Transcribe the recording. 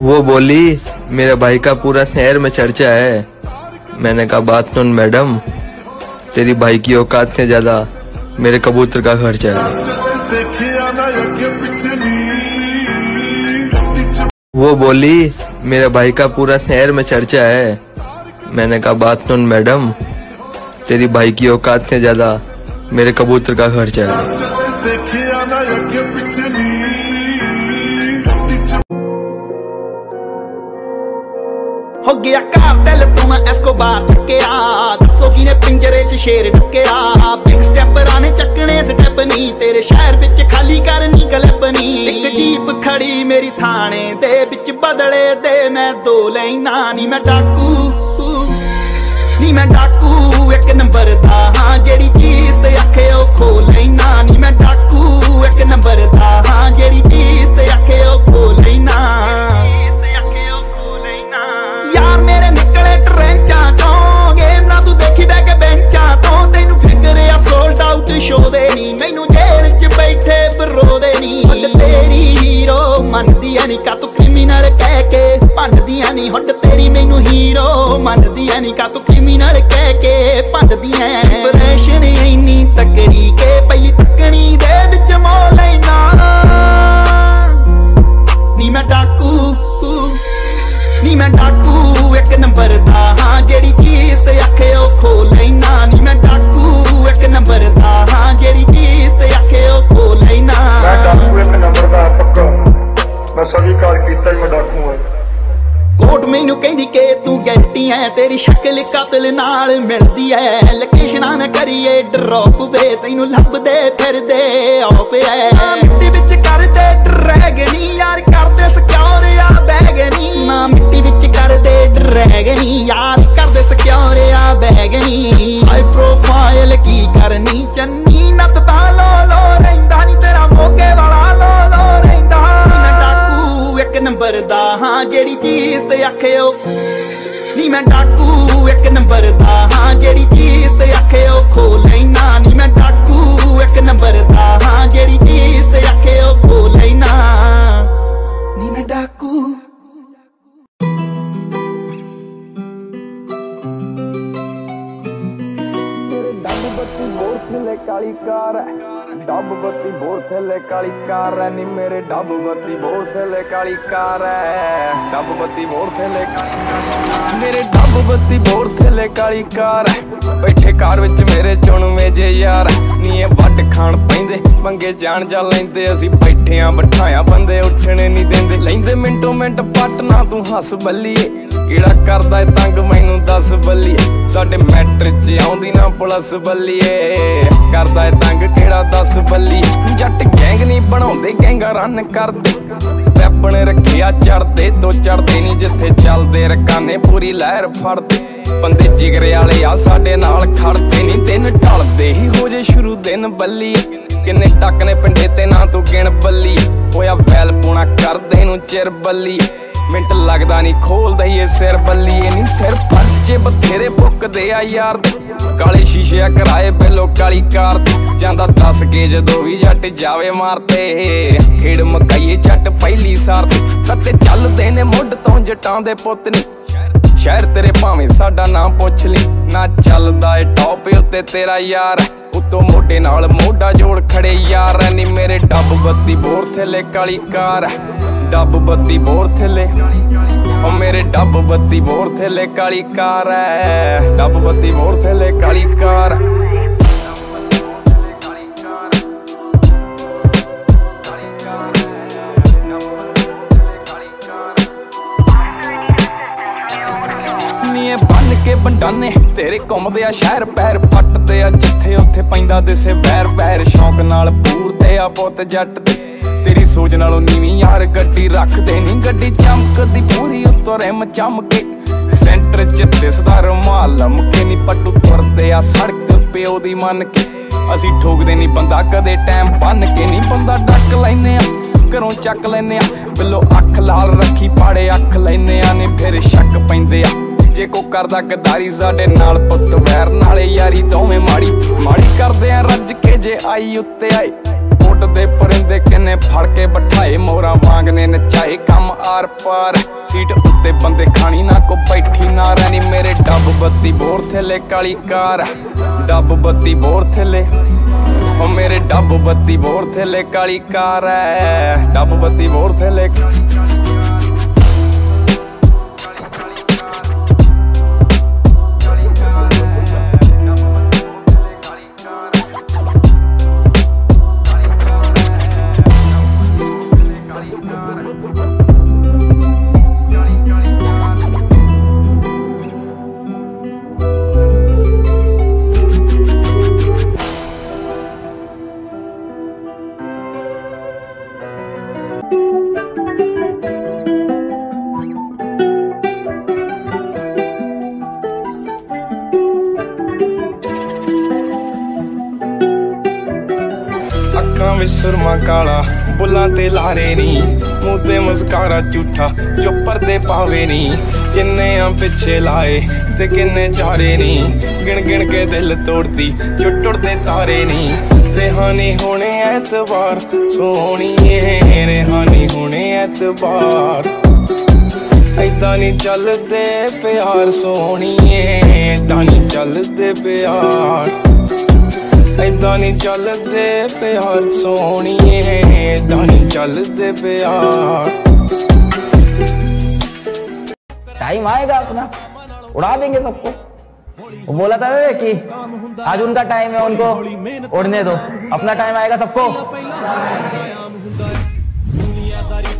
वो बोली, मेरे भाई का पूरा शहर में चर्चा है। मैंने कहा, बात सुन मैडम, तेरी भाई की औकात से ज़्यादा मेरे कबूतर का खर्चा है। वो बोली, मेरे भाई का पूरा शहर में चर्चा है। मैंने कहा, बात सुन मैडम, तेरी भाई की औकात से ज़्यादा मेरे कबूतर का खर्चा है। ਹੋ ਗਿਆ ਕਾਰਟੈਲ ਤੋਂ ਮੈਂ ਐਸਕੋਬਾਰ ਟੱਕਿਆ ਦੱਸੋ ਕਿਨੇ ਪਿੰਜਰੇ 'ਚ ਸ਼ੇਰ ਢੱਕਿਆ ਬਿਗ ਸਟੈਪਰਾਂ ਨੇ ਚੱਕਣੇ ਸਟੈਪ ਨਹੀਂ ਤੇਰੇ ਸ਼ਹਿਰ ਵਿੱਚ ਖਾਲੀ ਕਰਨੀ ਕਲੱਬ ਨਹੀਂ ਇੱਕ ਜੀਪ ਖੜੀ ਮੇਰੀ ਥਾਣੇ ਦੇ ਵਿੱਚ ਬਦਲੇ ਦੇ ਮੈਂ ਦੋ ਲੈਣਾ ਨਹੀਂ ਮੈਂ ਡਾਕੂ, ਨੀ ਮੈਂ ਡਾਕੂ, ਇੱਕ ਨਹੀਂ ਹੁੱਡ ਤੇਰੀ ਮੈਨੂੰ ਹੀਰੋ ਮੰਨਦੀ ਐ ਨਹੀਂ ਕਾ ਤੂੰ ਕ੍ਰਿਮੀਨਲ ਕਹਿ ਕੇ ਭੰਡਦੀਆਂ ਪ੍ਰੈਸ਼ਨ ਇੰਨੀ ਤਕੜੀ ਕੇ ਪਹਿਲੀ ਤੱਕਣੀ ਦੇ ਵਿੱਚ ਮੋ ਲੈਣਾ। ਨੀ ਮੈਂ ਡਾਕੂ ਨੀ ਮੈਂ ਡਾਕੂ, ਇੱਕ ਨੰਬਰ ਦਾ ਹਾਂ, ਜਿਹੜੀ ਚੀਜ਼ ਤੇ ਆਖੇ ਉਹ ਖੋ ਲੈਣਾ। ਨੀ ਮੈਂ ਡਾਕੂ, ਇੱਕ ਨੰਬਰ ਦਾ ਹਾਂ, ਜਿਹੜੀ ਚੀਜ਼ ਤੇ ਆਖੇ ਉਹ ਖੋ ਲੈਣਾ। ਮੈਂ ਡਾਕੂ, ਇੱਕ ਨੰਬਰ ਦਾ ਕਹਿੰਦੀ ਕਿ ਤੂੰ ਗੈਂਟੀ ਐ ਤੇਰੀ ਸ਼ਕਲ ਕਾਤਲ ਨਾਲ ਮਿਲਦੀ ਐ। ਲੋਕੇਸ਼ਨਾਂ ਨਾ ਕਰੀਏ ਡਰੌਪ ਵੇ ਤੈਨੂੰ ਲੱਭਦੇ ਫਿਰਦੇ ਆਪ ਐ। ਮਿੱਟੀ ਵਿੱਚ ਕਰਦੇ ਡਰੈਗਨੀ ਯਾਰ ਕਰਦੇ ਸਿਕਿਉਰ ਆ ਬੈਗਨੀ ਨਾ। ਮਿੱਟੀ ਵਿੱਚ ਕਰਦੇ ਡਰੈਗਨੀ ਯਾਰ ਕਰਦੇ ਸਿਕਿਉਰ ਆ ਬੈਗਨੀ ਹਾਈ ਪ੍ਰੋਫਾਈਲ ਕੀ ਕਰਨੀ ਚੰਨੀ ਨੱਤ ਤਾਂ ਲੋ ਲੋ ਰਹਿੰਦਾ ਨਹੀਂ ਤੇਰਾ ਮੋਗੇ ਵਾਲਾ ਲੋ ਲੋ ਰਹਿੰਦਾ। ਮੈਂ ਡਾਕੂ ਇੱਕ ਨੰਬਰ ਦਾ ਹਾਂ ਜਿਹੜੀ ਚੀਜ਼ ਤੇ ਆਖਿਓ। ਨੀ ਮੈਂ ਡਾਕੂ, ਇੱਕ ਨੰਬਰ ਦਾ ਹਾਂ, ਜਿਹੜੀ ਚੀਜ਼ ਤੇ ਆਖਿਓ ਖੋ ਲੈਣਾ ਨੀ ਮੈਂ ਡਾਕੂ, ਇੱਕ ਨੰਬਰ ਦਾ ਹਾਂ, ਜਿਹੜੀ ਚੀਜ਼ ਤੇ ਆਖਿਓ ਖੋ ਲੈਣਾ ਨੀ ਮੈਂ ਡਾਕੂ। ਬੱਤੀ ਬੋਰ ਥੱਲੇ ਕਾਲੀ ਕਾਰ। ਹੈ ਡੱਬ ਬੱਤੀ ਬੋਰ ਥੱਲੇ ਕਾਲੀ ਕਾਰ ਹੈ ਨੀ ਮੇਰੇ ਡੱਬ ਬੱਤੀ ਬੋਰ ਥੱਲੇ ਕਾਲੀ ਕਾਰ ਹੈ ਡੱਬ ਬੱਤੀ ਬੋਰ ਥੱਲੇ ਮੇਰੇ ਡੱਬ ਬੱਤੀ ਬੋਰ ਥੱਲੇ ਕਾਲੀ ਕਾਰ ਬੈਠੇ ਕਾਰ ਵਿੱਚ ਮੇਰੇ ਚੁਣਵੇਂ ਜੇ ਯਾਰ ਨੀ ਇਹ ਵੱਟ ਖਾਣ ਪੈਂਦੇ ਮੰਗੇ ਜਾਣ ਜਾ ਲੈਂਦੇ। ਅਸੀਂ ਬੈਠੇ ਆਂ, ਬਿਠਾਇਆ ਬੰਦੇ ਉੱਠਣੇ ਨਹੀਂ ਦਿੰਦੇ। ਲੈਂਦੇ ਮਿੰਟੋ ਮਿੰਟ ਪੱਟ, ਨਾ ਤੂੰ ਹੱਸ ਬੱਲੀਏ। ਕਿਹੜਾ ਕਰਦਾ ਏ ਤੰਗ? ਮੈਨੂੰ ਦੱਸ ਬੱਲੀਏ। ਸਾਡੇ ਮੈਟਰ 'ਚ ਆਉਂਦੀ ਨਾ ਪੁਲਿਸ ਬੱਲੀਏ। ਕਰਦਾ ਏ ਤੰਗ, ਕਿਹੜਾ ਦੱਸ ਬੱਲੀ ਜੱਟ ਗੈਂਗ ਨਹੀਂ ਬਣਾਉਂਦੇ, ਗੈਂਗਾ ਰਨ ਕਰਦੇ। ਰੈਪਣ ਰੱਖਿਆ ਚੜਦੇ ਤੋਂ ਚੜਦੇ ਨਹੀਂ ਜਿੱਥੇ ਚੱਲਦੇ। ਰਕਾਨੇ ਪੂਰੀ ਲਹਿਰ ਫੜਦੇ। ਬੰਦੇ ਜਿਗਰੇ ਵਾਲੇ ਆ, ਸਾਡੇ ਨਾਲ ਖੜਦੇ ਨਹੀਂ। ਦਿਨ ਢਲਦੇ ਹੀ ਹੋ ਜੇ ਸ਼ੁਰੂ ਦਿਨ ਬੱਲੀ ਕਿੰਨੇ ਟੱਕ ਨੇ ਪਿੰਡੇ ਤੇ ਨਾ ਤੂੰ ਗਿਣ ਬੱਲੀ ਹੋਇਆ ਵੈਲ ਪੂਣਾ ਕਰਦੇ ਨੂੰ ਚਿਰ ਬੱਲੀ ਮਿੰਟ ਲੱਗਦਾ ਨਹੀਂ ਖੋਲਦਾ ਹੀ ਇਹ ਸਿਰ, ਬੱਲੀਏ ਨਹੀਂ ਸਿਰ। ਪਰਚੇ ਬਥੇਰੇ ਪੁੱਕਦੇ ਆ ਯਾਰ ਦੇ। ਕਾਲੇ ਸ਼ੀਸ਼ੇ ਆ ਕਰਾਏ ਬਿੱਲੋ ਕਾਲੀ ਕਾਰ ਤੇ। ਜਾਂਦਾ ਦੱਸ ਕੇ ਜਦੋਂ ਵੀ ਜੱਟ ਜਾਵੇ ਮਾਰਤੇ ਖੇੜ ਮਕਾਈਏ ਜੱਟ ਪਹਿਲੀ ਸਾਰ ਤੇ। ਕੱਤੇ ਚੱਲਦੇ ਨੇ ਮੁੱਢ ਤੋਂ ਜਟਾਂ ਦੇ ਪੁੱਤ ਨੀ। ਸ਼ਹਿਰ ਤੇਰੇ ਭਾਵੇਂ ਸਾਡਾ ਨਾਮ ਪੁੱਛ ਲਈ ਨਾ ਚੱਲਦਾ ਏ ਟੌਪ ਉੱਤੇ ਤੇਰਾ ਯਾਰ। ਉਤੋਂ ਮੋਢੇ ਨਾਲ ਮੋਢਾ ਜੋੜ ਖੜੇ ਯਾਰ। ਨੀ ਮੇਰੇ ਡੱਬ ਬੱਤੀ ਬੋਰ ਥੱਲੇ ਕਾਲੀ ਕਾਰ। ਡੱਬ ਬੱਤੀ ਬੋਰ ਥੱਲੇ। ਓ ਮੇਰੇ ਡੱਬ ਬੱਤੀ ਬੋਰ ਥੱਲੇ ਕਾਲੀ ਕਾਰ ਹੈ ਡੱਬ ਬੱਤੀ ਬੋਰ ਥੱਲੇ ਕਾਲੀ ਕਾਰ। ਹੈ। ਬੰਨ ਕੇ ਬੰਡਾਨੇ ਤੇਰੇ ਘੁੰਮਦੇ ਆ ਸ਼ਹਿਰ ਪੈਰ ਪੱਟਦੇ ਆ। ਜਿੱਥੇ ਉੱਥੇ ਪੈਂਦਾ ਦਿਸੇ ਵੈਰ ਵੈਰ ਸ਼ੌਂਕ ਨਾਲ ਪੂਰਦੇ ਆ ਪੁੱਤ ਜੱਟ। ਤੇਰੀ ਸੋਚ ਨਾਲੋਂ ਨੀਵੀਂ ਯਾਰ, ਗੱਡੀ ਰੱਖਦੇ ਨਹੀਂ ਗੱਡੀ ਚਮਕਦੀ, ਪੂਰੀ ਉੱਤੋਂ ਰਿਮ ਚਮਕੇ। ਸੈਂਟਰ ਚ ਦਿਸਦਾ ਰੁਮਾਲ ਲਮਕੇ ਨਹੀਂ ਪੱਟੂ ਤੁਰਦੇ ਆ ਸੜਕ ਪਿਓ ਦੀ ਮੰਨ ਕੇ ਅਸੀਂ ਠੋਕਦੇ ਨਹੀਂ ਬੰਦਾ ਕਦੇ ਟਾਈਮ ਬੰਨ ਕੇ ਨਹੀਂ ਬੰਦਾ ਡੱਕ ਲੈਨੇ ਆ, ਘਰੋਂ ਚੱਕ ਲੈਨੇ ਆ। ਬਿੱਲੋ ਅੱਖ ਲਾਲ ਰੱਖੀ, ਪਾੜੇ ਅੱਖ ਲੈਨੇ ਆ ਨੇ, ਫਿਰ ਸ਼ੱਕ ਪੈਂਦੇ ਆ। ਜੇ ਕੋ ਕਰਦਾ ਗਦਾਰੀ, ਸਾਡੇ ਨਾਲ ਪੁੱਤ ਵੈਰ। ਨਾਲੇ ਯਾਰੀ ਦੋਵੇਂ ਮਾੜੀ। ਮਾੜੀ ਕਰਦੇ ਆ, ਰੱਜ ਕੇ ਜੇ ਆਈ ਉੱਤੇ ਆਏ। ਕੋਟ ਦੇ ਪਰਿੰਦੇ ਕਿੰਨੇ ਫੜ ਕੇ ਬਿਠਾਏ। ਮੋਰਾ ਵਾਂਗ ਨੇ ਨਚਾਏ ਕੰਮ ਆਰ ਪਾਰ। ਸੀਟ ਉੱਤੇ ਬੰਦੇ ਖਾਣੀ ਨਾ ਕੋ ਬੈਠੀ ਨਾ ਰਹਿਣੀ। ਮੇਰੇ ਡੱਬ ਬੱਤੀ ਬੋਰ ਥੱਲੇ ਕਾਲੀ ਕਾਰ। ਡੱਬ ਬੱਤੀ ਬੋਰ ਥੱਲੇ। ਓ ਮੇਰੇ ਡੱਬ ਬੱਤੀ ਬੋਰ ਥੱਲੇ ਕਾਲੀ ਕਾਰ ਐ। ਡੱਬ ਬੱਤੀ ਬੋਰ ਥੱਲੇ। ਅੱਖਾਂ ਸੁਰਮਾ ਕਾਲਾ, ਬੁੱਲਾਂ ਤੇ ਲਾਰੇ ਨੀ, ਮੂੰਹ ਤੇ ਮੁਸਕਾਰਾ ਝੂਠਾ ਜੋ ਪਰਦੇ ਪਾਵੇ ਨੀ। ਕਿੰਨੇ ਆ ਪਿੱਛੇ ਲਾਏ ਤੇ ਕਿੰਨੇ ਚਾਰੇ ਨੀ। ਗਿਣ ਗਿਣ ਕੇ ਦਿਲ ਤੋੜਦੀ ਜੋ ਟੁੱਟਦੇ ਤਾਰੇ ਨੀ। ਰਿਹਾਨੀ ਹੋਣੇ ਐਤਵਾਰ, ਸੋਹਣੀਏ ਰਿਹਾਨੀ ਹੋਣੇ ਐਤਵਾਰ। ਏਦਾਂ ਨਹੀਂ ਚੱਲਦੇ ਪਿਆਰ, ਸੋਹਣੀਏ, ਏਦਾਂ ਨਹੀਂ ਚੱਲਦੇ ਪਿਆਰ। ਏਦਾਂ ਨਹੀਂ ਚੱਲਦੇ ਪਿਆਰ ਸੋਹਣੀਏ ਏਦਾਂ ਨਹੀਂ ਚੱਲਦੇ ਪਿਆਰ टाइम आएगा अपना उड़ा देंगे सबको वो बोला था वे कि आज उनका टाइम है उनको उड़ने दो अपना टाइम आएगा सबको ਦੁਨੀਆਦਾਰੀ